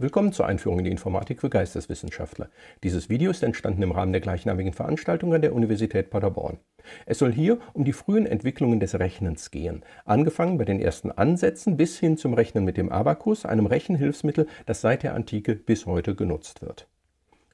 Willkommen zur Einführung in die Informatik für Geisteswissenschaftler. Dieses Video ist entstanden im Rahmen der gleichnamigen Veranstaltung an der Universität Paderborn. Es soll hier um die frühen Entwicklungen des Rechnens gehen, angefangen bei den ersten Ansätzen bis hin zum Rechnen mit dem Abakus, einem Rechenhilfsmittel, das seit der Antike bis heute genutzt wird.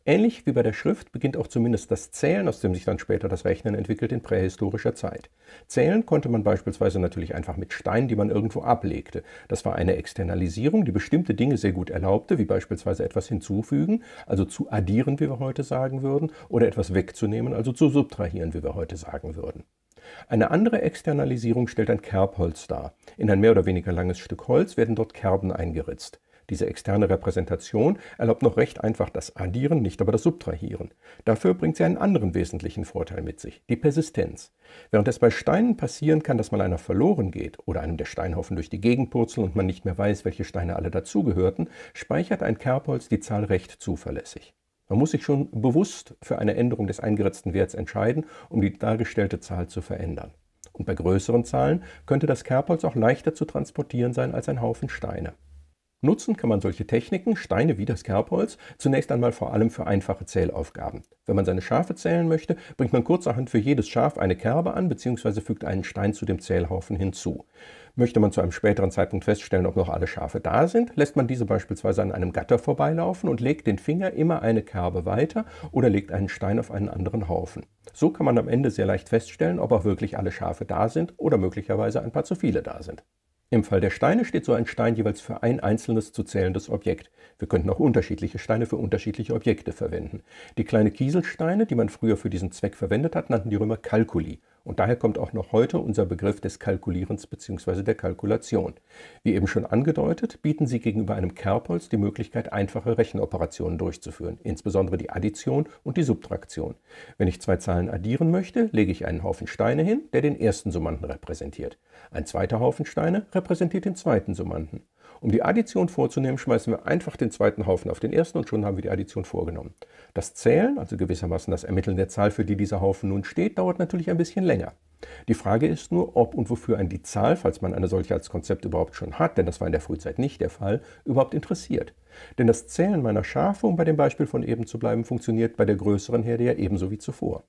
Ähnlich wie bei der Schrift beginnt auch zumindest das Zählen, aus dem sich dann später das Rechnen entwickelt, in prähistorischer Zeit. Zählen konnte man beispielsweise natürlich einfach mit Steinen, die man irgendwo ablegte. Das war eine Externalisierung, die bestimmte Dinge sehr gut erlaubte, wie beispielsweise etwas hinzufügen, also zu addieren, wie wir heute sagen würden, oder etwas wegzunehmen, also zu subtrahieren, wie wir heute sagen würden. Eine andere Externalisierung stellt ein Kerbholz dar. In ein mehr oder weniger langes Stück Holz werden dort Kerben eingeritzt. Diese externe Repräsentation erlaubt noch recht einfach das Addieren, nicht aber das Subtrahieren. Dafür bringt sie einen anderen wesentlichen Vorteil mit sich, die Persistenz. Während es bei Steinen passieren kann, dass mal einer verloren geht oder einem der Steinhaufen durch die Gegend purzeln und man nicht mehr weiß, welche Steine alle dazugehörten, speichert ein Kerbholz die Zahl recht zuverlässig. Man muss sich schon bewusst für eine Änderung des eingeritzten Werts entscheiden, um die dargestellte Zahl zu verändern. Und bei größeren Zahlen könnte das Kerbholz auch leichter zu transportieren sein als ein Haufen Steine. Nutzen kann man solche Techniken, Steine wie das Kerbholz, zunächst einmal vor allem für einfache Zählaufgaben. Wenn man seine Schafe zählen möchte, bringt man kurzerhand für jedes Schaf eine Kerbe an bzw. fügt einen Stein zu dem Zählhaufen hinzu. Möchte man zu einem späteren Zeitpunkt feststellen, ob noch alle Schafe da sind, lässt man diese beispielsweise an einem Gatter vorbeilaufen und legt den Finger immer eine Kerbe weiter oder legt einen Stein auf einen anderen Haufen. So kann man am Ende sehr leicht feststellen, ob auch wirklich alle Schafe da sind oder möglicherweise ein paar zu viele da sind. Im Fall der Steine steht so ein Stein jeweils für ein einzelnes zu zählendes Objekt. Wir könnten auch unterschiedliche Steine für unterschiedliche Objekte verwenden. Die kleinen Kieselsteine, die man früher für diesen Zweck verwendet hat, nannten die Römer Kalkuli. Und daher kommt auch noch heute unser Begriff des Kalkulierens bzw. der Kalkulation. Wie eben schon angedeutet, bieten sie gegenüber einem Kerbholz die Möglichkeit, einfache Rechenoperationen durchzuführen, insbesondere die Addition und die Subtraktion. Wenn ich zwei Zahlen addieren möchte, lege ich einen Haufen Steine hin, der den ersten Summanden repräsentiert. Ein zweiter Haufen Steine repräsentiert den zweiten Summanden. Um die Addition vorzunehmen, schmeißen wir einfach den zweiten Haufen auf den ersten und schon haben wir die Addition vorgenommen. Das Zählen, also gewissermaßen das Ermitteln der Zahl, für die dieser Haufen nun steht, dauert natürlich ein bisschen länger. Die Frage ist nur, ob und wofür ein die Zahl, falls man eine solche als Konzept überhaupt schon hat, denn das war in der Frühzeit nicht der Fall, überhaupt interessiert. Denn das Zählen meiner Schafe, um bei dem Beispiel von eben zu bleiben, funktioniert bei der größeren Herde ja ebenso wie zuvor.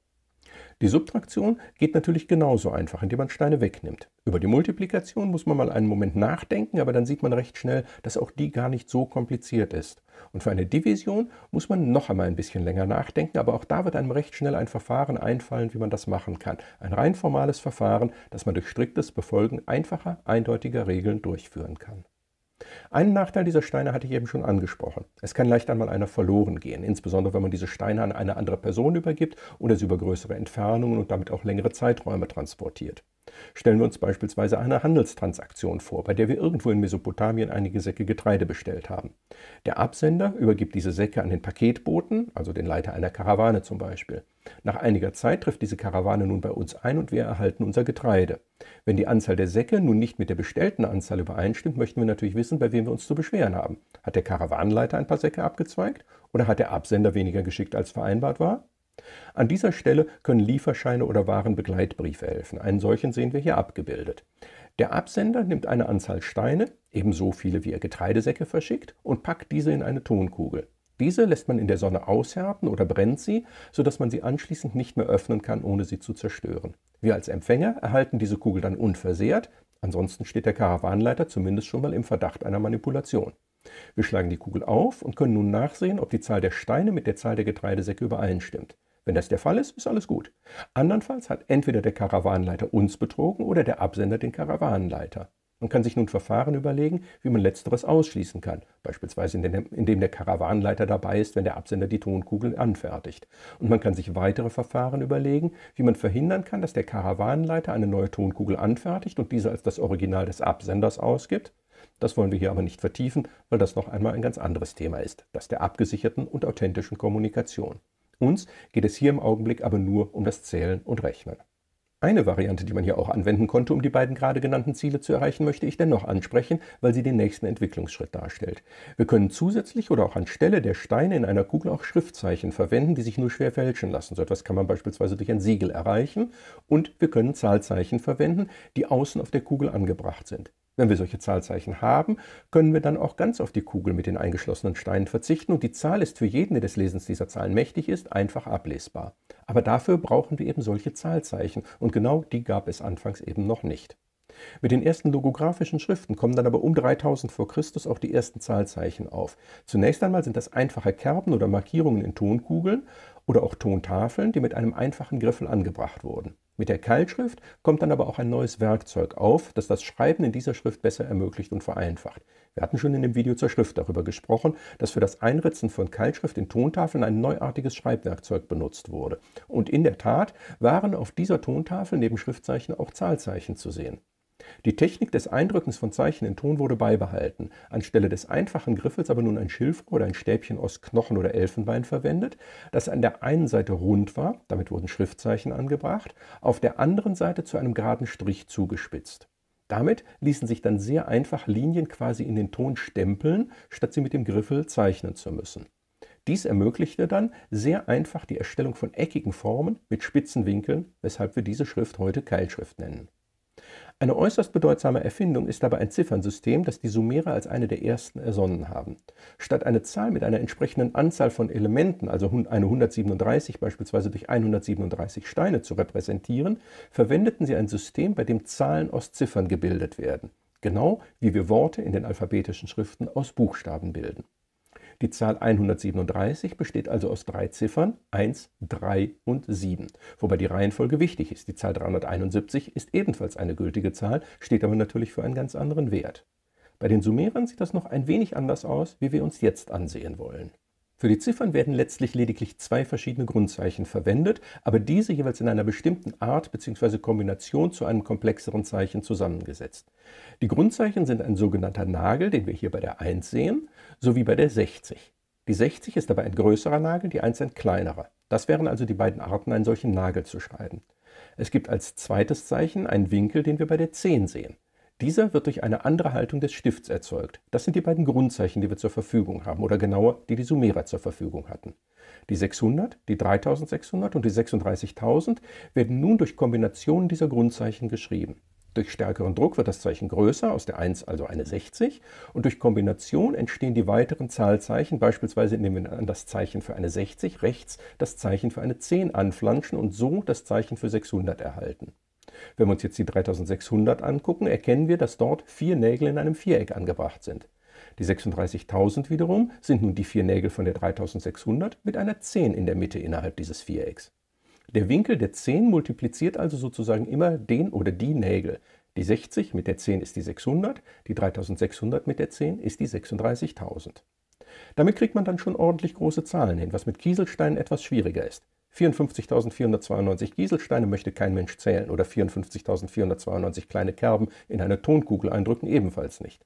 Die Subtraktion geht natürlich genauso einfach, indem man Steine wegnimmt. Über die Multiplikation muss man mal einen Moment nachdenken, aber dann sieht man recht schnell, dass auch die gar nicht so kompliziert ist. Und für eine Division muss man noch einmal ein bisschen länger nachdenken, aber auch da wird einem recht schnell ein Verfahren einfallen, wie man das machen kann. Ein rein formales Verfahren, das man durch striktes Befolgen einfacher, eindeutiger Regeln durchführen kann. Einen Nachteil dieser Steine hatte ich eben schon angesprochen. Es kann leicht einmal einer verloren gehen, insbesondere wenn man diese Steine an eine andere Person übergibt oder sie über größere Entfernungen und damit auch längere Zeiträume transportiert. Stellen wir uns beispielsweise eine Handelstransaktion vor, bei der wir irgendwo in Mesopotamien einige Säcke Getreide bestellt haben. Der Absender übergibt diese Säcke an den Paketboten, also den Leiter einer Karawane zum Beispiel. Nach einiger Zeit trifft diese Karawane nun bei uns ein und wir erhalten unser Getreide. Wenn die Anzahl der Säcke nun nicht mit der bestellten Anzahl übereinstimmt, möchten wir natürlich wissen, bei wem wir uns zu beschweren haben. Hat der Karawanenleiter ein paar Säcke abgezweigt oder hat der Absender weniger geschickt als vereinbart war? An dieser Stelle können Lieferscheine oder Warenbegleitbriefe helfen. Einen solchen sehen wir hier abgebildet. Der Absender nimmt eine Anzahl Steine, ebenso viele wie er Getreidesäcke verschickt, und packt diese in eine Tonkugel. Diese lässt man in der Sonne aushärten oder brennt sie, sodass man sie anschließend nicht mehr öffnen kann, ohne sie zu zerstören. Wir als Empfänger erhalten diese Kugel dann unversehrt, ansonsten steht der Karawanleiter zumindest schon mal im Verdacht einer Manipulation. Wir schlagen die Kugel auf und können nun nachsehen, ob die Zahl der Steine mit der Zahl der Getreidesäcke übereinstimmt. Wenn das der Fall ist, ist alles gut. Andernfalls hat entweder der Karawanenleiter uns betrogen oder der Absender den Karawanenleiter. Man kann sich nun Verfahren überlegen, wie man letzteres ausschließen kann, beispielsweise indem der Karawanenleiter dabei ist, wenn der Absender die Tonkugel anfertigt. Und man kann sich weitere Verfahren überlegen, wie man verhindern kann, dass der Karawanenleiter eine neue Tonkugel anfertigt und diese als das Original des Absenders ausgibt. Das wollen wir hier aber nicht vertiefen, weil das noch einmal ein ganz anderes Thema ist, das der abgesicherten und authentischen Kommunikation. Uns geht es hier im Augenblick aber nur um das Zählen und Rechnen. Eine Variante, die man hier auch anwenden konnte, um die beiden gerade genannten Ziele zu erreichen, möchte ich dennoch ansprechen, weil sie den nächsten Entwicklungsschritt darstellt. Wir können zusätzlich oder auch anstelle der Steine in einer Kugel auch Schriftzeichen verwenden, die sich nur schwer fälschen lassen. So etwas kann man beispielsweise durch ein Siegel erreichen. Und wir können Zahlzeichen verwenden, die außen auf der Kugel angebracht sind. Wenn wir solche Zahlzeichen haben, können wir dann auch ganz auf die Kugel mit den eingeschlossenen Steinen verzichten und die Zahl ist für jeden, der des Lesens dieser Zahlen mächtig ist, einfach ablesbar. Aber dafür brauchen wir eben solche Zahlzeichen und genau die gab es anfangs eben noch nicht. Mit den ersten logographischen Schriften kommen dann aber um 3000 v. Chr. auch die ersten Zahlzeichen auf. Zunächst einmal sind das einfache Kerben oder Markierungen in Tonkugeln oder auch Tontafeln, die mit einem einfachen Griffel angebracht wurden. Mit der Keilschrift kommt dann aber auch ein neues Werkzeug auf, das das Schreiben in dieser Schrift besser ermöglicht und vereinfacht. Wir hatten schon in dem Video zur Schrift darüber gesprochen, dass für das Einritzen von Keilschrift in Tontafeln ein neuartiges Schreibwerkzeug benutzt wurde. Und in der Tat waren auf dieser Tontafel neben Schriftzeichen auch Zahlzeichen zu sehen. Die Technik des Eindrückens von Zeichen in Ton wurde beibehalten, anstelle des einfachen Griffels aber nun ein Schilfrohr oder ein Stäbchen aus Knochen oder Elfenbein verwendet, das an der einen Seite rund war, damit wurden Schriftzeichen angebracht, auf der anderen Seite zu einem geraden Strich zugespitzt. Damit ließen sich dann sehr einfach Linien quasi in den Ton stempeln, statt sie mit dem Griffel zeichnen zu müssen. Dies ermöglichte dann sehr einfach die Erstellung von eckigen Formen mit spitzen Winkeln, weshalb wir diese Schrift heute Keilschrift nennen. Eine äußerst bedeutsame Erfindung ist dabei ein Ziffernsystem, das die Sumerer als eine der ersten ersonnen haben. Statt eine Zahl mit einer entsprechenden Anzahl von Elementen, also eine 137 beispielsweise durch 137 Steine zu repräsentieren, verwendeten sie ein System, bei dem Zahlen aus Ziffern gebildet werden, genau wie wir Worte in den alphabetischen Schriften aus Buchstaben bilden. Die Zahl 137 besteht also aus drei Ziffern 1, 3 und 7, wobei die Reihenfolge wichtig ist. Die Zahl 371 ist ebenfalls eine gültige Zahl, steht aber natürlich für einen ganz anderen Wert. Bei den Sumerern sieht das noch ein wenig anders aus, wie wir uns jetzt ansehen wollen. Für die Ziffern werden letztlich lediglich zwei verschiedene Grundzeichen verwendet, aber diese jeweils in einer bestimmten Art bzw. Kombination zu einem komplexeren Zeichen zusammengesetzt. Die Grundzeichen sind ein sogenannter Nagel, den wir hier bei der 1 sehen, sowie bei der 60. Die 60 ist aber ein größerer Nagel, die 1 ein kleinerer. Das wären also die beiden Arten, einen solchen Nagel zu schreiben. Es gibt als zweites Zeichen einen Winkel, den wir bei der 10 sehen. Dieser wird durch eine andere Haltung des Stifts erzeugt. Das sind die beiden Grundzeichen, die wir zur Verfügung haben, oder genauer, die die Sumerer zur Verfügung hatten. Die 600, die 3600 und die 36.000 werden nun durch Kombinationen dieser Grundzeichen geschrieben. Durch stärkeren Druck wird das Zeichen größer, aus der 1 also eine 60, und durch Kombination entstehen die weiteren Zahlzeichen, beispielsweise indem wir an das Zeichen für eine 60 rechts das Zeichen für eine 10 anflanschen und so das Zeichen für 600 erhalten. Wenn wir uns jetzt die 3600 angucken, erkennen wir, dass dort vier Nägel in einem Viereck angebracht sind. Die 36.000 wiederum sind nun die vier Nägel von der 3600 mit einer 10 in der Mitte innerhalb dieses Vierecks. Der Winkel der 10 multipliziert also sozusagen immer den oder die Nägel. Die 60 mit der 10 ist die 600, die 3600 mit der 10 ist die 36.000. Damit kriegt man dann schon ordentlich große Zahlen hin, was mit Kieselsteinen etwas schwieriger ist. 54.492 Gieselsteine möchte kein Mensch zählen oder 54.492 kleine Kerben in eine Tonkugel eindrücken ebenfalls nicht.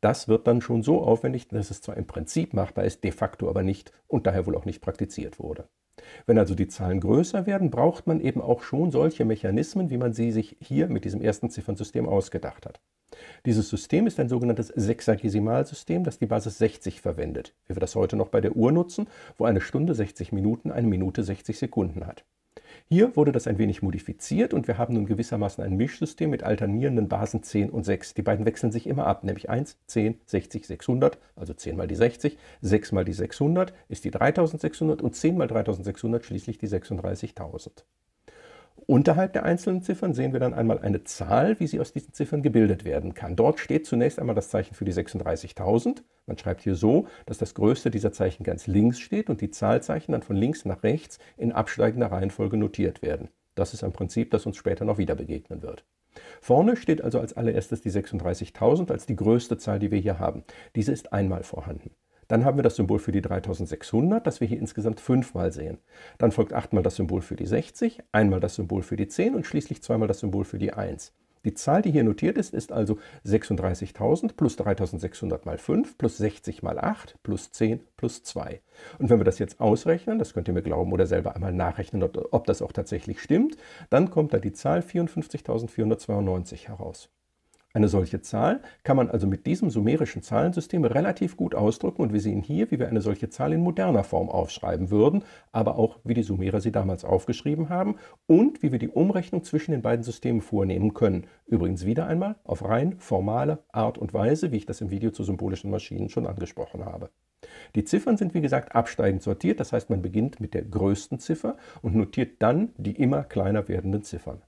Das wird dann schon so aufwendig, dass es zwar im Prinzip machbar ist, de facto aber nicht und daher wohl auch nicht praktiziert wurde. Wenn also die Zahlen größer werden, braucht man eben auch schon solche Mechanismen, wie man sie sich hier mit diesem ersten Ziffernsystem ausgedacht hat. Dieses System ist ein sogenanntes Sechsagesimalsystem, das die Basis 60 verwendet, wie wir das heute noch bei der Uhr nutzen, wo eine Stunde 60 Minuten, eine Minute 60 Sekunden hat. Hier wurde das ein wenig modifiziert und wir haben nun gewissermaßen ein Mischsystem mit alternierenden Basen 10 und 6. Die beiden wechseln sich immer ab, nämlich 1, 10, 60, 600, also 10 mal die 60, 6 mal die 600 ist die 3600 und 10 mal 3600 schließlich die 36.000. Unterhalb der einzelnen Ziffern sehen wir dann einmal eine Zahl, wie sie aus diesen Ziffern gebildet werden kann. Dort steht zunächst einmal das Zeichen für die 36.000. Man schreibt hier so, dass das größte dieser Zeichen ganz links steht und die Zahlzeichen dann von links nach rechts in absteigender Reihenfolge notiert werden. Das ist ein Prinzip, das uns später noch wieder begegnen wird. Vorne steht also als allererstes die 36.000 als die größte Zahl, die wir hier haben. Diese ist einmal vorhanden. Dann haben wir das Symbol für die 3600, das wir hier insgesamt fünfmal sehen. Dann folgt achtmal das Symbol für die 60, einmal das Symbol für die 10 und schließlich zweimal das Symbol für die 1. Die Zahl, die hier notiert ist, ist also 36.000 plus 3.600 mal 5 plus 60 mal 8 plus 10 plus 2. Und wenn wir das jetzt ausrechnen, das könnt ihr mir glauben oder selber einmal nachrechnen, ob, das auch tatsächlich stimmt, dann kommt da die Zahl 54.492 heraus. Eine solche Zahl kann man also mit diesem sumerischen Zahlensystem relativ gut ausdrücken und wir sehen hier, wie wir eine solche Zahl in moderner Form aufschreiben würden, aber auch wie die Sumerer sie damals aufgeschrieben haben und wie wir die Umrechnung zwischen den beiden Systemen vornehmen können. Übrigens wieder einmal auf rein formale Art und Weise, wie ich das im Video zu symbolischen Maschinen schon angesprochen habe. Die Ziffern sind wie gesagt absteigend sortiert, das heißt man beginnt mit der größten Ziffer und notiert dann die immer kleiner werdenden Ziffern.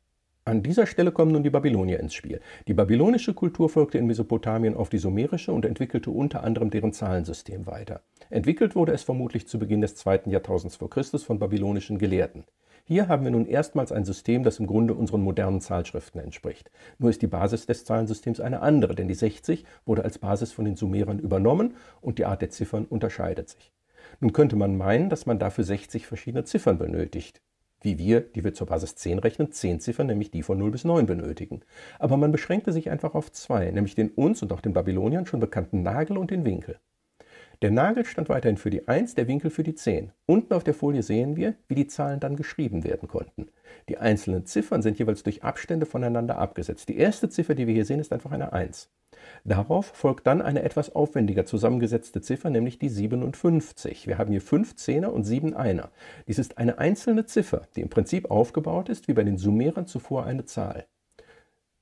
An dieser Stelle kommen nun die Babylonier ins Spiel. Die babylonische Kultur folgte in Mesopotamien auf die sumerische und entwickelte unter anderem deren Zahlensystem weiter. Entwickelt wurde es vermutlich zu Beginn des zweiten Jahrtausends vor Christus von babylonischen Gelehrten. Hier haben wir nun erstmals ein System, das im Grunde unseren modernen Zahlschriften entspricht. Nur ist die Basis des Zahlensystems eine andere, denn die 60 wurde als Basis von den Sumerern übernommen und die Art der Ziffern unterscheidet sich. Nun könnte man meinen, dass man dafür 60 verschiedene Ziffern benötigt wie wir, die wir zur Basis 10 rechnen, 10 Ziffern, nämlich die von 0 bis 9 benötigen. Aber man beschränkte sich einfach auf zwei, nämlich den uns und auch den Babyloniern schon bekannten Nagel und den Winkel. Der Nagel stand weiterhin für die 1, der Winkel für die 10. Unten auf der Folie sehen wir, wie die Zahlen dann geschrieben werden konnten. Die einzelnen Ziffern sind jeweils durch Abstände voneinander abgesetzt. Die erste Ziffer, die wir hier sehen, ist einfach eine 1. Darauf folgt dann eine etwas aufwendiger zusammengesetzte Ziffer, nämlich die 57. Wir haben hier fünf Zehner und sieben Einer. Dies ist eine einzelne Ziffer, die im Prinzip aufgebaut ist wie bei den Sumerern zuvor eine Zahl.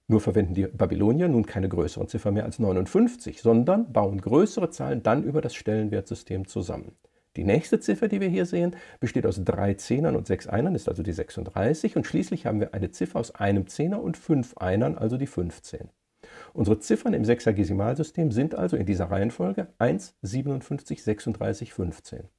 Nur verwenden die Babylonier nun keine größeren Ziffer mehr als 59, sondern bauen größere Zahlen dann über das Stellenwertsystem zusammen. Die nächste Ziffer, die wir hier sehen, besteht aus drei Zehnern und sechs Einern, ist also die 36. Und schließlich haben wir eine Ziffer aus einem Zehner und fünf Einern, also die 15. Unsere Ziffern im Sechsagesimalsystem sind also in dieser Reihenfolge 1, 57, 36, 15.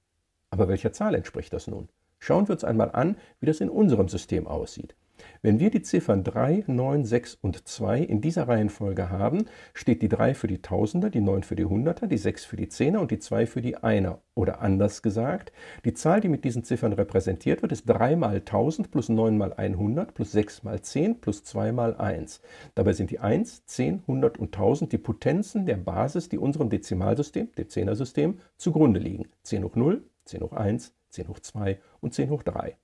Aber welcher Zahl entspricht das nun? Schauen wir uns einmal an, wie das in unserem System aussieht. Wenn wir die Ziffern 3, 9, 6 und 2 in dieser Reihenfolge haben, steht die 3 für die Tausender, die 9 für die Hunderter, die 6 für die Zehner und die 2 für die Einer. Oder anders gesagt, die Zahl, die mit diesen Ziffern repräsentiert wird, ist 3 mal 1000 plus 9 mal 100 plus 6 mal 10 plus 2 mal 1. Dabei sind die 1, 10, 100 und 1000 die Potenzen der Basis, die unserem Dezimalsystem, dem Zehnersystem, zugrunde liegen. 10 hoch 0, 10 hoch 1, 10 hoch 2 und 10 hoch 3.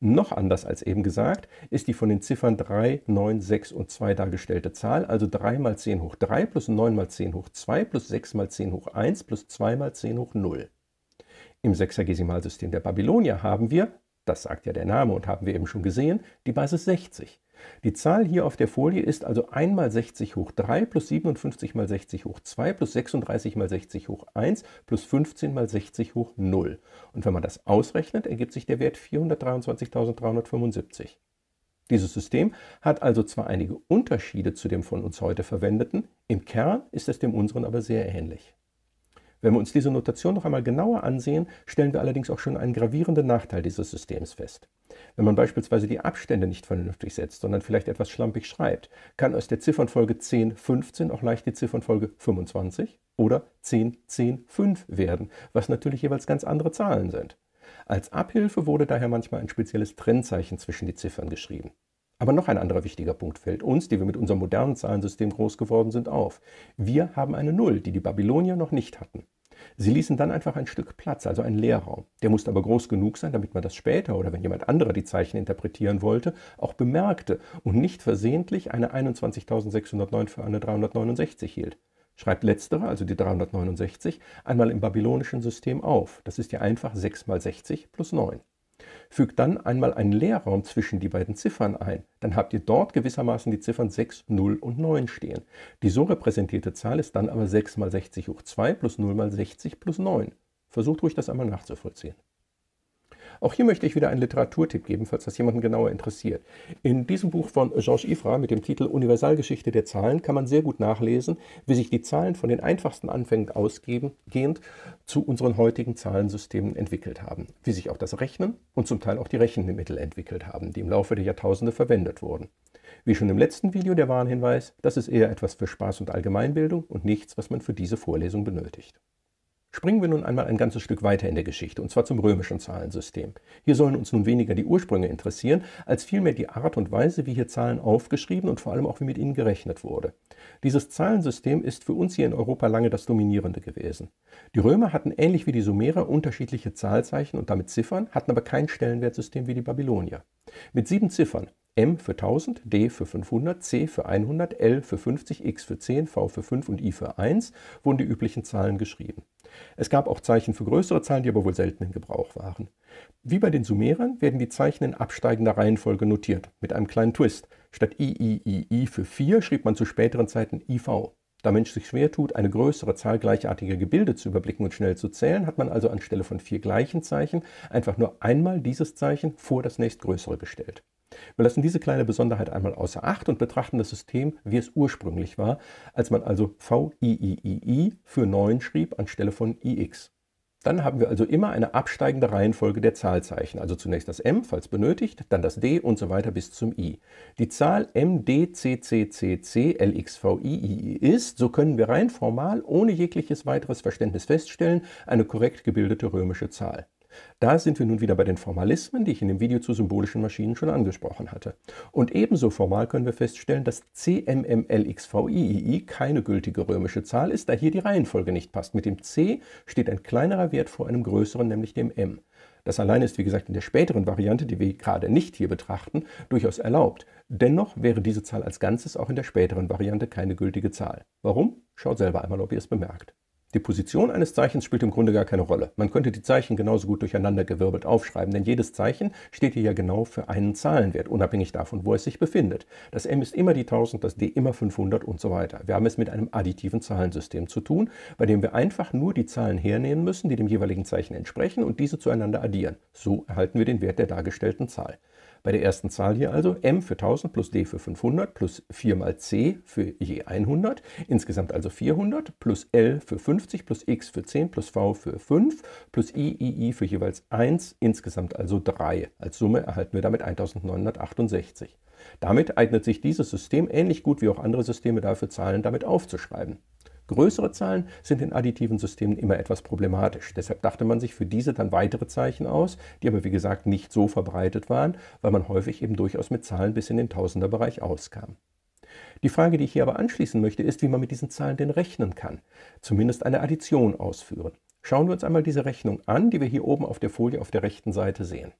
Noch anders als eben gesagt, ist die von den Ziffern 3, 9, 6 und 2 dargestellte Zahl, also 3 mal 10 hoch 3 plus 9 mal 10 hoch 2 plus 6 mal 10 hoch 1 plus 2 mal 10 hoch 0. Im Sechsagesimalsystem der Babylonier haben wir, das sagt ja der Name und haben wir eben schon gesehen, die Basis 60. Die Zahl hier auf der Folie ist also 1 mal 60 hoch 3 plus 57 mal 60 hoch 2 plus 36 mal 60 hoch 1 plus 15 mal 60 hoch 0. Und wenn man das ausrechnet, ergibt sich der Wert 423.375. Dieses System hat also zwar einige Unterschiede zu dem von uns heute verwendeten, im Kern ist es dem unseren aber sehr ähnlich. Wenn wir uns diese Notation noch einmal genauer ansehen, stellen wir allerdings auch schon einen gravierenden Nachteil dieses Systems fest. Wenn man beispielsweise die Abstände nicht vernünftig setzt, sondern vielleicht etwas schlampig schreibt, kann aus der Ziffernfolge 10, 15 auch leicht die Ziffernfolge 25 oder 10, 10, 5 werden, was natürlich jeweils ganz andere Zahlen sind. Als Abhilfe wurde daher manchmal ein spezielles Trennzeichen zwischen die Ziffern geschrieben. Aber noch ein anderer wichtiger Punkt fällt uns, die wir mit unserem modernen Zahlensystem groß geworden sind, auf. Wir haben eine Null, die die Babylonier noch nicht hatten. Sie ließen dann einfach ein Stück Platz, also einen Leerraum. Der musste aber groß genug sein, damit man das später oder wenn jemand anderer die Zeichen interpretieren wollte, auch bemerkte und nicht versehentlich eine 21.609 für eine 369 hielt. Schreibt letztere, also die 369, einmal im babylonischen System auf. Das ist ja einfach 6 mal 60 plus 9. Fügt dann einmal einen Leerraum zwischen die beiden Ziffern ein. Dann habt ihr dort gewissermaßen die Ziffern 6, 0 und 9 stehen. Die so repräsentierte Zahl ist dann aber 6 mal 60 hoch 2 plus 0 mal 60 plus 9. Versucht ruhig das einmal nachzuvollziehen. Auch hier möchte ich wieder einen Literaturtipp geben, falls das jemanden genauer interessiert. In diesem Buch von Georges Ifra mit dem Titel Universalgeschichte der Zahlen kann man sehr gut nachlesen, wie sich die Zahlen von den einfachsten Anfängen ausgehend zu unseren heutigen Zahlensystemen entwickelt haben, wie sich auch das Rechnen und zum Teil auch die Rechenmittel entwickelt haben, die im Laufe der Jahrtausende verwendet wurden. Wie schon im letzten Video der Warnhinweis, das ist eher etwas für Spaß und Allgemeinbildung und nichts, was man für diese Vorlesung benötigt. Springen wir nun einmal ein ganzes Stück weiter in der Geschichte, und zwar zum römischen Zahlensystem. Hier sollen uns nun weniger die Ursprünge interessieren, als vielmehr die Art und Weise, wie hier Zahlen aufgeschrieben und vor allem auch wie mit ihnen gerechnet wurde. Dieses Zahlensystem ist für uns hier in Europa lange das dominierende gewesen. Die Römer hatten ähnlich wie die Sumerer unterschiedliche Zahlzeichen und damit Ziffern, hatten aber kein Stellenwertsystem wie die Babylonier. Mit sieben Ziffern M für 1000, D für 500, C für 100, L für 50, X für 10, V für 5 und I für 1 wurden die üblichen Zahlen geschrieben. Es gab auch Zeichen für größere Zahlen, die aber wohl selten in Gebrauch waren. Wie bei den Sumerern werden die Zeichen in absteigender Reihenfolge notiert, mit einem kleinen Twist. Statt III für 4 schrieb man zu späteren Zeiten IV. Da Mensch sich schwer tut, eine größere Zahl gleichartiger Gebilde zu überblicken und schnell zu zählen, hat man also anstelle von vier gleichen Zeichen einfach nur einmal dieses Zeichen vor das nächstgrößere gestellt. Wir lassen diese kleine Besonderheit einmal außer Acht und betrachten das System, wie es ursprünglich war, als man also VIIII für 9 schrieb anstelle von IX. Dann haben wir also immer eine absteigende Reihenfolge der Zahlzeichen, also zunächst das M, falls benötigt, dann das D und so weiter bis zum I. Die Zahl MDCCCCLXVII ist, so können wir rein formal ohne jegliches weiteres Verständnis feststellen, eine korrekt gebildete römische Zahl. Da sind wir nun wieder bei den Formalismen, die ich in dem Video zu symbolischen Maschinen schon angesprochen hatte. Und ebenso formal können wir feststellen, dass CMMLXVIII keine gültige römische Zahl ist, da hier die Reihenfolge nicht passt. Mit dem C steht ein kleinerer Wert vor einem größeren, nämlich dem M. Das allein ist, wie gesagt, in der späteren Variante, die wir gerade nicht hier betrachten, durchaus erlaubt. Dennoch wäre diese Zahl als Ganzes auch in der späteren Variante keine gültige Zahl. Warum? Schaut selber einmal, ob ihr es bemerkt. Die Position eines Zeichens spielt im Grunde gar keine Rolle. Man könnte die Zeichen genauso gut durcheinander gewirbelt aufschreiben, denn jedes Zeichen steht hier ja genau für einen Zahlenwert, unabhängig davon, wo es sich befindet. Das M ist immer die 1000, das D immer 500 und so weiter. Wir haben es mit einem additiven Zahlensystem zu tun, bei dem wir einfach nur die Zahlen hernehmen müssen, die dem jeweiligen Zeichen entsprechen und diese zueinander addieren. So erhalten wir den Wert der dargestellten Zahl. Bei der ersten Zahl hier also m für 1000 plus d für 500 plus 4 mal c für je 100, insgesamt also 400, plus l für 50 plus x für 10 plus v für 5 plus i, i, i für jeweils 1, insgesamt also 3. Als Summe erhalten wir damit 1968. Damit eignet sich dieses System ähnlich gut wie auch andere Systeme dafür, Zahlen damit aufzuschreiben. Größere Zahlen sind in additiven Systemen immer etwas problematisch. Deshalb dachte man sich für diese dann weitere Zeichen aus, die aber wie gesagt nicht so verbreitet waren, weil man häufig eben durchaus mit Zahlen bis in den Tausenderbereich auskam. Die Frage, die ich hier aber anschließen möchte, ist, wie man mit diesen Zahlen denn rechnen kann. Zumindest eine Addition ausführen. Schauen wir uns einmal diese Rechnung an, die wir hier oben auf der Folie auf der rechten Seite sehen.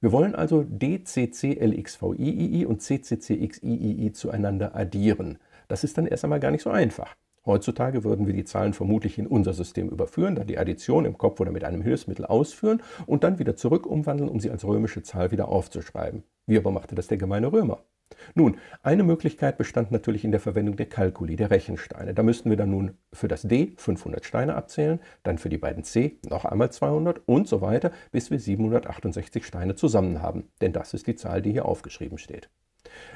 Wir wollen also DCCLXVIII und CCCXIII zueinander addieren. Das ist dann erst einmal gar nicht so einfach. Heutzutage würden wir die Zahlen vermutlich in unser System überführen, dann die Addition im Kopf oder mit einem Hilfsmittel ausführen und dann wieder zurück umwandeln, um sie als römische Zahl wieder aufzuschreiben. Wie aber machte das der gemeine Römer? Nun, eine Möglichkeit bestand natürlich in der Verwendung der Kalkuli, der Rechensteine. Da müssten wir dann nun für das D 500 Steine abzählen, dann für die beiden C noch einmal 200 und so weiter, bis wir 768 Steine zusammen haben. Denn das ist die Zahl, die hier aufgeschrieben steht.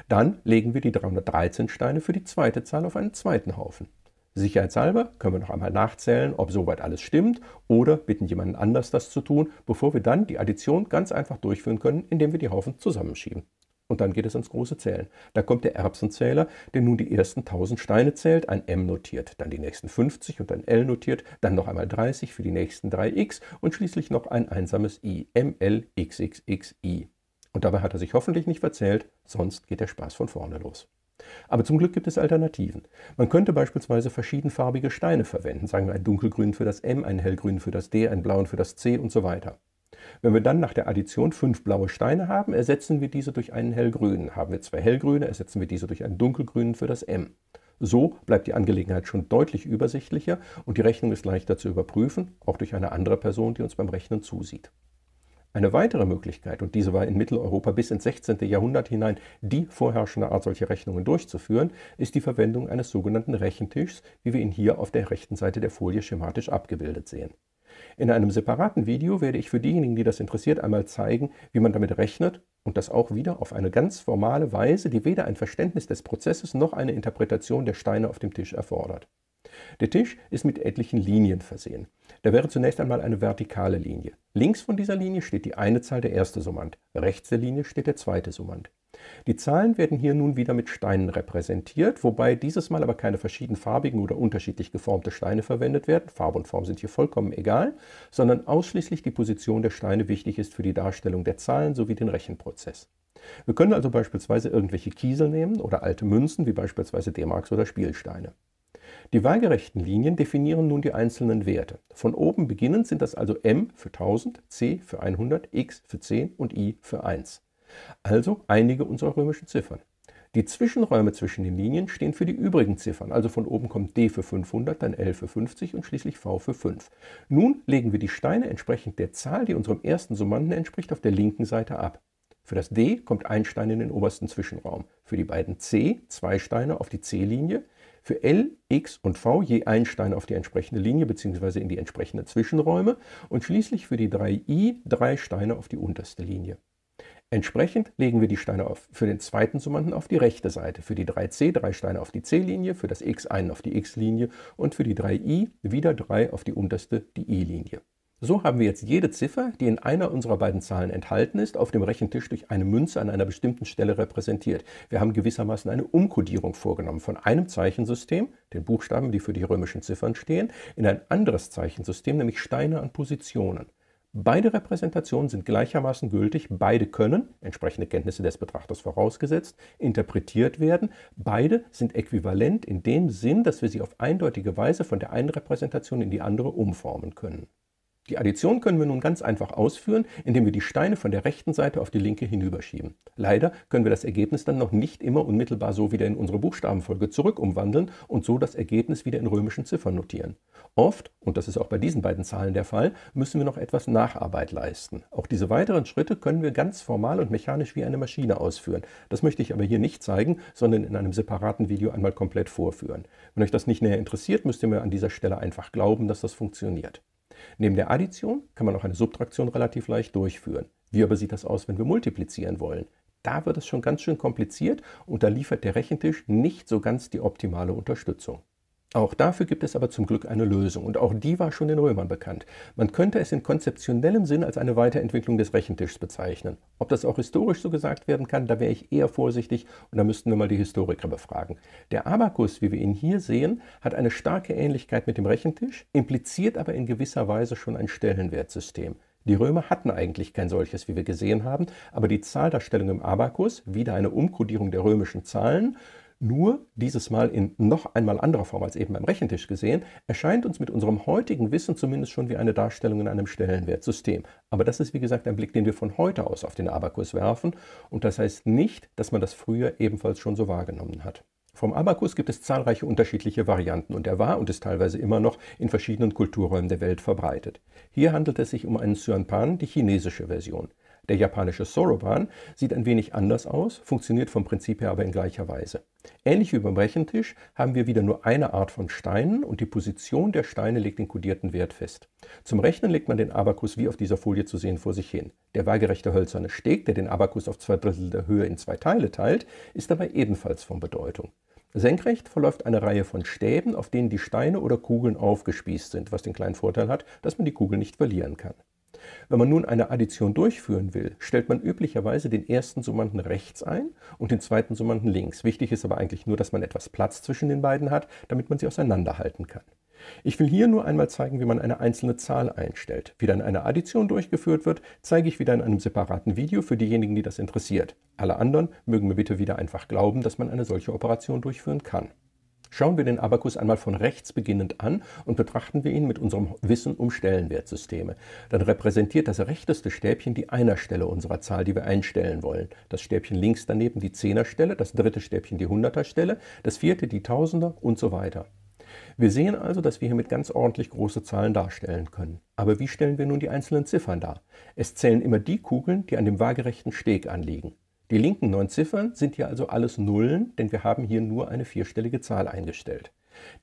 Dann legen wir die 313 Steine für die zweite Zahl auf einen zweiten Haufen. Sicherheitshalber können wir noch einmal nachzählen, ob soweit alles stimmt oder bitten jemanden anders das zu tun, bevor wir dann die Addition ganz einfach durchführen können, indem wir die Haufen zusammenschieben. Und dann geht es ans große Zählen. Da kommt der Erbsenzähler, der nun die ersten 1000 Steine zählt, ein M notiert, dann die nächsten 50 und ein L notiert, dann noch einmal 30 für die nächsten 3x und schließlich noch ein einsames I, MLXXXI. Und dabei hat er sich hoffentlich nicht verzählt, sonst geht der Spaß von vorne los. Aber zum Glück gibt es Alternativen. Man könnte beispielsweise verschiedenfarbige Steine verwenden, sagen wir ein dunkelgrün für das M, ein hellgrün für das D, ein blauen für das C und so weiter. Wenn wir dann nach der Addition fünf blaue Steine haben, ersetzen wir diese durch einen hellgrünen. Haben wir zwei hellgrüne, ersetzen wir diese durch einen dunkelgrünen für das M. So bleibt die Angelegenheit schon deutlich übersichtlicher und die Rechnung ist leichter zu überprüfen, auch durch eine andere Person, die uns beim Rechnen zusieht. Eine weitere Möglichkeit, und diese war in Mitteleuropa bis ins 16. Jahrhundert hinein die vorherrschende Art, solche Rechnungen durchzuführen, ist die Verwendung eines sogenannten Rechentischs, wie wir ihn hier auf der rechten Seite der Folie schematisch abgebildet sehen. In einem separaten Video werde ich für diejenigen, die das interessiert, einmal zeigen, wie man damit rechnet und das auch wieder auf eine ganz formale Weise, die weder ein Verständnis des Prozesses noch eine Interpretation der Steine auf dem Tisch erfordert. Der Tisch ist mit etlichen Linien versehen. Da wäre zunächst einmal eine vertikale Linie. Links von dieser Linie steht die eine Zahl der erste Summand, rechts der Linie steht der zweite Summand. Die Zahlen werden hier nun wieder mit Steinen repräsentiert, wobei dieses Mal aber keine verschiedenfarbigen oder unterschiedlich geformte Steine verwendet werden, Farbe und Form sind hier vollkommen egal, sondern ausschließlich die Position der Steine wichtig ist für die Darstellung der Zahlen sowie den Rechenprozess. Wir können also beispielsweise irgendwelche Kiesel nehmen oder alte Münzen, wie beispielsweise D-Marks oder Spielsteine. Die waagerechten Linien definieren nun die einzelnen Werte. Von oben beginnend sind das also m für 1000, c für 100, x für 10 und i für 1. also einige unserer römischen Ziffern. Die Zwischenräume zwischen den Linien stehen für die übrigen Ziffern, also von oben kommt D für 500, dann L für 50 und schließlich V für 5. Nun legen wir die Steine entsprechend der Zahl, die unserem ersten Summanden entspricht, auf der linken Seite ab. Für das D kommt ein Stein in den obersten Zwischenraum, für die beiden C zwei Steine auf die C-Linie, für L, X und V je ein Stein auf die entsprechende Linie bzw. in die entsprechenden Zwischenräume und schließlich für die drei I drei Steine auf die unterste Linie. Entsprechend legen wir die Steine auf, für den zweiten Summanden auf die rechte Seite, für die 3c drei Steine auf die c-Linie, für das x einen auf die x-Linie und für die 3i wieder drei auf die unterste, die i-Linie. So haben wir jetzt jede Ziffer, die in einer unserer beiden Zahlen enthalten ist, auf dem Rechentisch durch eine Münze an einer bestimmten Stelle repräsentiert. Wir haben gewissermaßen eine Umkodierung vorgenommen von einem Zeichensystem, den Buchstaben, die für die römischen Ziffern stehen, in ein anderes Zeichensystem, nämlich Steine an Positionen. Beide Repräsentationen sind gleichermaßen gültig, beide können, entsprechende Kenntnisse des Betrachters vorausgesetzt, interpretiert werden. Beide sind äquivalent in dem Sinn, dass wir sie auf eindeutige Weise von der einen Repräsentation in die andere umformen können. Die Addition können wir nun ganz einfach ausführen, indem wir die Steine von der rechten Seite auf die linke hinüberschieben. Leider können wir das Ergebnis dann noch nicht immer unmittelbar so wieder in unsere Buchstabenfolge zurück umwandeln und so das Ergebnis wieder in römischen Ziffern notieren. Oft, und das ist auch bei diesen beiden Zahlen der Fall, müssen wir noch etwas Nacharbeit leisten. Auch diese weiteren Schritte können wir ganz formal und mechanisch wie eine Maschine ausführen. Das möchte ich aber hier nicht zeigen, sondern in einem separaten Video einmal komplett vorführen. Wenn euch das nicht näher interessiert, müsst ihr mir an dieser Stelle einfach glauben, dass das funktioniert. Neben der Addition kann man auch eine Subtraktion relativ leicht durchführen. Wie aber sieht das aus, wenn wir multiplizieren wollen? Da wird es schon ganz schön kompliziert und da liefert der Rechentisch nicht so ganz die optimale Unterstützung. Auch dafür gibt es aber zum Glück eine Lösung und auch die war schon den Römern bekannt. Man könnte es in konzeptionellem Sinn als eine Weiterentwicklung des Rechentischs bezeichnen. Ob das auch historisch so gesagt werden kann, da wäre ich eher vorsichtig und da müssten wir mal die Historiker befragen. Der Abakus, wie wir ihn hier sehen, hat eine starke Ähnlichkeit mit dem Rechentisch, impliziert aber in gewisser Weise schon ein Stellenwertsystem. Die Römer hatten eigentlich kein solches, wie wir gesehen haben, aber die Zahldarstellung im Abakus, wieder eine Umkodierung der römischen Zahlen, nur dieses Mal in noch einmal anderer Form als eben beim Rechentisch gesehen, erscheint uns mit unserem heutigen Wissen zumindest schon wie eine Darstellung in einem Stellenwertsystem. Aber das ist wie gesagt ein Blick, den wir von heute aus auf den Abakus werfen und das heißt nicht, dass man das früher ebenfalls schon so wahrgenommen hat. Vom Abakus gibt es zahlreiche unterschiedliche Varianten und er war und ist teilweise immer noch in verschiedenen Kulturräumen der Welt verbreitet. Hier handelt es sich um einen Cyanpan, die chinesische Version. Der japanische Soroban sieht ein wenig anders aus, funktioniert vom Prinzip her aber in gleicher Weise. Ähnlich wie beim Rechentisch haben wir wieder nur eine Art von Steinen und die Position der Steine legt den kodierten Wert fest. Zum Rechnen legt man den Abakus wie auf dieser Folie zu sehen vor sich hin. Der waagerechte hölzerne Steg, der den Abakus auf zwei Drittel der Höhe in zwei Teile teilt, ist dabei ebenfalls von Bedeutung. Senkrecht verläuft eine Reihe von Stäben, auf denen die Steine oder Kugeln aufgespießt sind, was den kleinen Vorteil hat, dass man die Kugel nicht verlieren kann. Wenn man nun eine Addition durchführen will, stellt man üblicherweise den ersten Summanden rechts ein und den zweiten Summanden links. Wichtig ist aber eigentlich nur, dass man etwas Platz zwischen den beiden hat, damit man sie auseinanderhalten kann. Ich will hier nur einmal zeigen, wie man eine einzelne Zahl einstellt. Wie dann eine Addition durchgeführt wird, zeige ich wieder in einem separaten Video für diejenigen, die das interessiert. Alle anderen mögen mir bitte wieder einfach glauben, dass man eine solche Operation durchführen kann. Schauen wir den Abakus einmal von rechts beginnend an und betrachten wir ihn mit unserem Wissen um Stellenwertsysteme. Dann repräsentiert das rechteste Stäbchen die Einerstelle unserer Zahl, die wir einstellen wollen. Das Stäbchen links daneben die Zehnerstelle, das dritte Stäbchen die Hunderterstelle, das vierte die Tausender und so weiter. Wir sehen also, dass wir hier mit ganz ordentlich große Zahlen darstellen können. Aber wie stellen wir nun die einzelnen Ziffern dar? Es zählen immer die Kugeln, die an dem waagerechten Steg anliegen. Die linken neun Ziffern sind hier also alles Nullen, denn wir haben hier nur eine vierstellige Zahl eingestellt.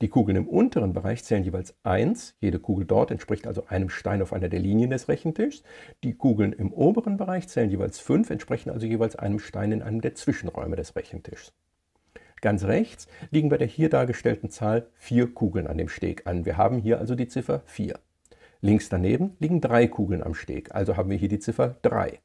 Die Kugeln im unteren Bereich zählen jeweils 1, jede Kugel dort entspricht also einem Stein auf einer der Linien des Rechentischs. Die Kugeln im oberen Bereich zählen jeweils 5, entsprechen also jeweils einem Stein in einem der Zwischenräume des Rechentischs. Ganz rechts liegen bei der hier dargestellten Zahl vier Kugeln an dem Steg an. Wir haben hier also die Ziffer 4. Links daneben liegen drei Kugeln am Steg, also haben wir hier die Ziffer 3.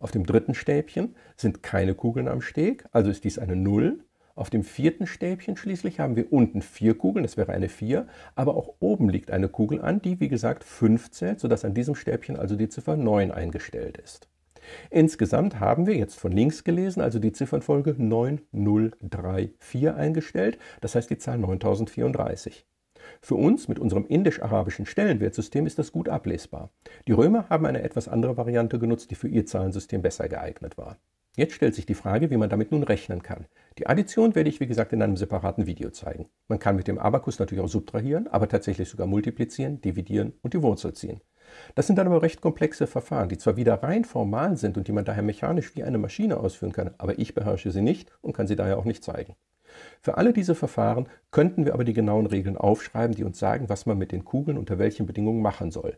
Auf dem dritten Stäbchen sind keine Kugeln am Steg, also ist dies eine 0. Auf dem vierten Stäbchen schließlich haben wir unten vier Kugeln, das wäre eine 4, aber auch oben liegt eine Kugel an, die wie gesagt 5 zählt, sodass an diesem Stäbchen also die Ziffer 9 eingestellt ist. Insgesamt haben wir jetzt von links gelesen, also die Ziffernfolge 9034 eingestellt, das heißt die Zahl 9034. Für uns mit unserem indisch-arabischen Stellenwertsystem ist das gut ablesbar. Die Römer haben eine etwas andere Variante genutzt, die für ihr Zahlensystem besser geeignet war. Jetzt stellt sich die Frage, wie man damit nun rechnen kann. Die Addition werde ich wie gesagt in einem separaten Video zeigen. Man kann mit dem Abakus natürlich auch subtrahieren, aber tatsächlich sogar multiplizieren, dividieren und die Wurzel ziehen. Das sind dann aber recht komplexe Verfahren, die zwar wieder rein formal sind und die man daher mechanisch wie eine Maschine ausführen kann, aber ich beherrsche sie nicht und kann sie daher auch nicht zeigen. Für alle diese Verfahren könnten wir aber die genauen Regeln aufschreiben, die uns sagen, was man mit den Kugeln unter welchen Bedingungen machen soll.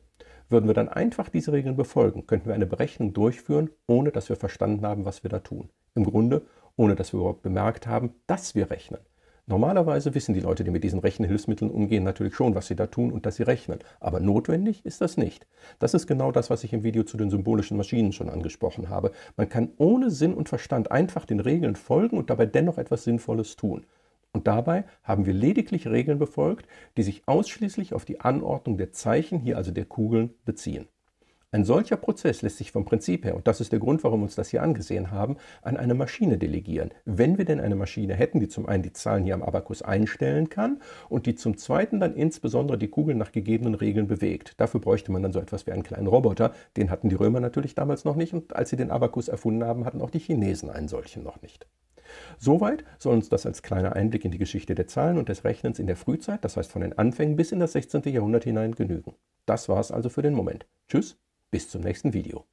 Würden wir dann einfach diese Regeln befolgen, könnten wir eine Berechnung durchführen, ohne dass wir verstanden haben, was wir da tun. Im Grunde, ohne dass wir überhaupt bemerkt haben, dass wir rechnen. Normalerweise wissen die Leute, die mit diesen Rechenhilfsmitteln umgehen, natürlich schon, was sie da tun und dass sie rechnen. Aber notwendig ist das nicht. Das ist genau das, was ich im Video zu den symbolischen Maschinen schon angesprochen habe. Man kann ohne Sinn und Verstand einfach den Regeln folgen und dabei dennoch etwas Sinnvolles tun. Und dabei haben wir lediglich Regeln befolgt, die sich ausschließlich auf die Anordnung der Zeichen, hier also der Kugeln, beziehen. Ein solcher Prozess lässt sich vom Prinzip her, und das ist der Grund, warum wir uns das hier angesehen haben, an eine Maschine delegieren. Wenn wir denn eine Maschine hätten, die zum einen die Zahlen hier am Abakus einstellen kann und die zum zweiten dann insbesondere die Kugeln nach gegebenen Regeln bewegt. Dafür bräuchte man dann so etwas wie einen kleinen Roboter. Den hatten die Römer natürlich damals noch nicht und als sie den Abakus erfunden haben, hatten auch die Chinesen einen solchen noch nicht. Soweit soll uns das als kleiner Einblick in die Geschichte der Zahlen und des Rechnens in der Frühzeit, das heißt von den Anfängen bis in das 16. Jahrhundert hinein, genügen. Das war es also für den Moment. Tschüss, bis zum nächsten Video.